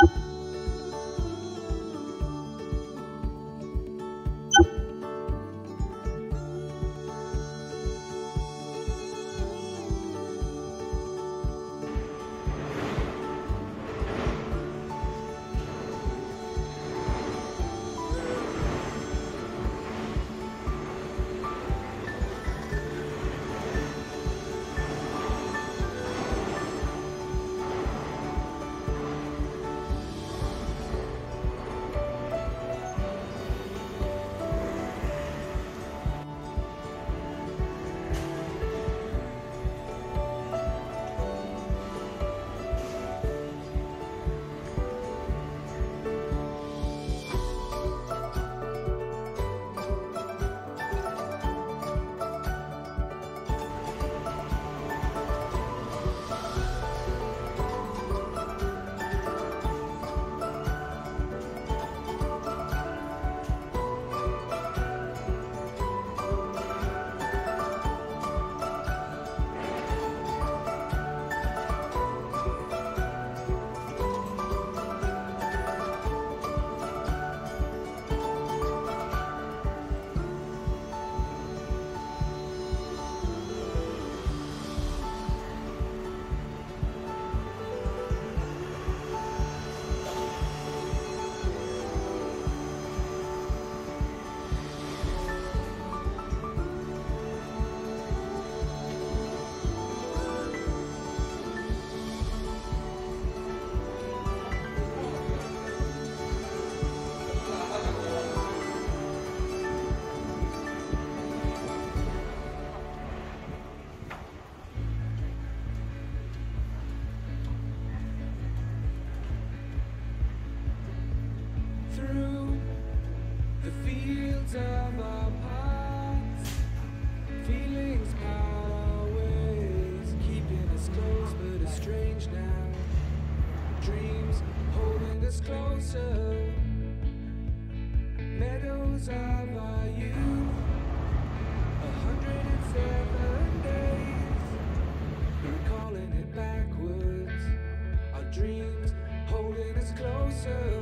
you us closer. Meadows of our youth, a hundred and seven days. We're calling it backwards. Our dreams holding us closer.